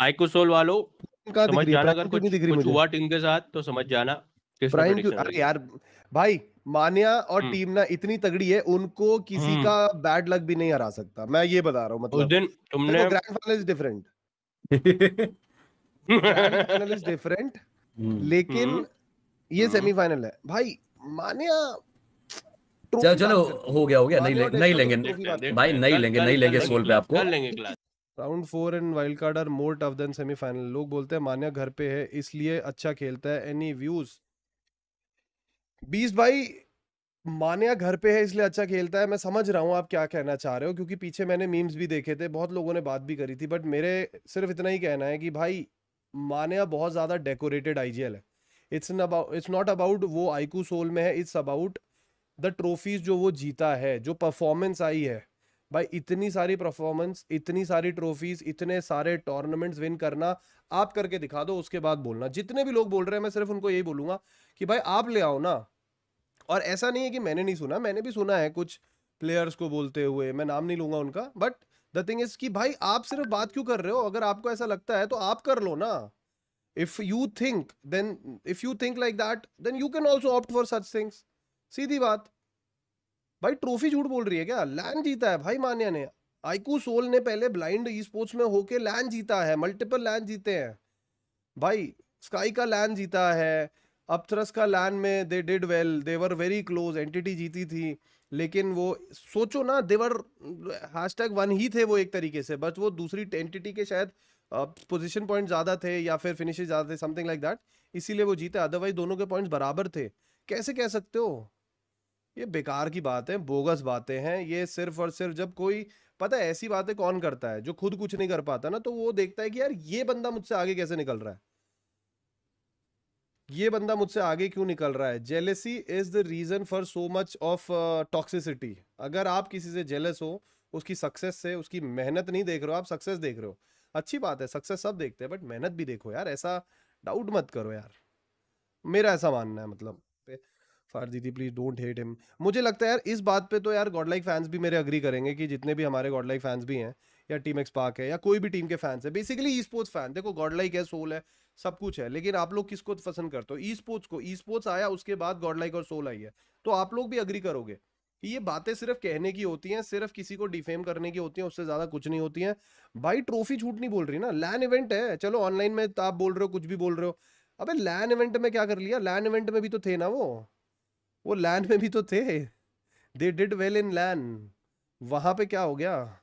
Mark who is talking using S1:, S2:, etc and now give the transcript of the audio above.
S1: आइको soul वालों
S2: दिख
S1: समझ जाना अगर कुछ
S2: दिख रही
S1: कुछ हुआ टीम के साथ तो समझ जाना
S2: प्राइम क्यों अरे यार भाई मान्या और
S1: हम्म।
S2: टीम ना इतनी तगड़ी है उनको किसी
S1: हम्म।
S2: का बैड लक भी नहीं हरा सकता मैं ये बता रहा हूँ
S1: उस
S2: मतलब
S1: दिन तुमने
S2: grand final is different final is different. लेकिन
S1: हम्म।
S2: ये। सेमीफाइनल है भाई मान्या
S3: चलो चलो हो गया हो गया नहीं नहीं लेंगे भाई नहीं लेंगे नहीं लेंगे
S1: लेंगे
S3: सोल पे आपको
S1: लेंगे class
S2: round four and wild card are more tough than semifinal. लोग बोलते हैं, मान्या घर पे है, इसलिए अच्छा खेलता है। एनी व्यूज़ बीस भाई, मान्या घर पे है, इसलिए अच्छा खेलता है। मैं समझ रहा हूँ आप क्या कहना चाह रहे हो, क्योंकि पीछे मैंने मीम्स भी देखे थे, बहुत लोगों ने बात भी करी थी बट मेरे सिर्फ़ इतना ही कहना है कि भाई, मान्या बहुत ज़्यादा डेकोरेटेड आईजीएल है। It's about it's not about वो आईकू सोल में है इट्स अबाउट द ट्रॉफीज जो वो जीता है, जो परफॉर्मेंस आई है। भाई, इतनी सारी परफॉर्मेंस इतनी सारी ट्रॉफीज इतने सारे टूर्नामेंट्स विन करना, आप करके दिखा दो, उसके बाद बोलना। जितने भी लोग बोल रहे हैं, मैं सिर्फ़ उनको यही बोलूँगा कि भाई, आप ले आओ ना। और ऐसा नहीं है कि मैंने नहीं सुना, मैंने भी सुना है कुछ प्लेयर्स को बोलते हुए, मैं नाम नहीं लूँगा उनका बट द थिंग इज़ कि भाई, आप सिर्फ़ बात क्यों कर रहे हो? अगर आपको ऐसा लगता है तो आप कर लो ना। If you think then if you think like that then you can also opt for such things सीधी बात। भाई, ट्रॉफी झूठ बोल रही है क्या? लैंड जीता है भाई मान्या ने। आईकू सोल ने पहले ब्लाइंड ई स्पोर्ट्स में होके लैंड जीता है मल्टीपल लैंड जीते हैं। भाई स्काई का लैंड जीता है अपथरस का लैंड में they did well they were close entity जीती थी। लेकिन वो, सोचो ना देवर हैशटैग वन ही थे वो एक तरीके से, बस वो दूसरी एंटिटी के शायद पोजीशन पॉइंट ज़्यादा थे या फिर फिनिशेस ज़्यादा थे समथिंग लाइक दैट इसीलिए वो जीते अदरवाइज़ दोनों के पॉइंट्स बराबर थे। कैसे कह सकते हो? ये बेकार की बात है बोगस बातें हैं, ये सिर्फ़ और सिर्फ़ जब कोई, पता है, ऐसी बातें कौन करता है, जो खुद कुछ नहीं कर पाता ना तो वो देखता है कि यार, ये बंदा मुझसे आगे कैसे निकल रहा है? ये बंदा मुझसे आगे क्यों निकल रहा है? Jealousy is the reason for so much of toxicity अगर आप किसी से जेलस हो, उसकी सक्सेस से, उसकी मेहनत नहीं देख रहे हो, आप सक्सेस देख रहे हो। अच्छी बात है सक्सेस सब देखते हैं बट मेहनत भी देखो यार, ऐसा डाउट मत करो यार। मेरा ऐसा मानना है मतलब। फार दीदी प्लीज़ डोंट हेट हिम मुझे लगता है यार, इस बात पे तो यार गॉडलाइक फैंस भी मेरे अग्री करेंगे कि जितने भी हमारे गॉडलाइक फैंस भी हैं, या टीम एक्स पार्क है, या कोई भी टीम के फैंस है बेसिकली ई स्पोर्ट्स फ़ैन देखो गॉडलाइक है सोल है, सब कुछ है, लेकिन आप लोग किसको पसंद करते हो? ई स्पोर्ट्स को। ई स्पोर्ट्स आया, उसके बाद गॉडलाइक और सोल आई है। तो आप लोग भी अग्री करोगे कि ये बातें सिर्फ़ कहने की होती हैं, सिर्फ़ किसी को डिफेम करने की होती हैं, उससे ज़्यादा कुछ नहीं होती हैं। भाई ट्रॉफी झूठ नहीं बोल रही ना? लैन इवेंट है। चलो ऑनलाइन में आप बोल रहे हो, कुछ भी बोल रहे हो। अबे लैन इवेंट में क्या कर लिया? लैन इवेंट में भी तो थे ना वो। वो लैंड में भी तो थे. They did well in land वहाँ पे क्या हो गया?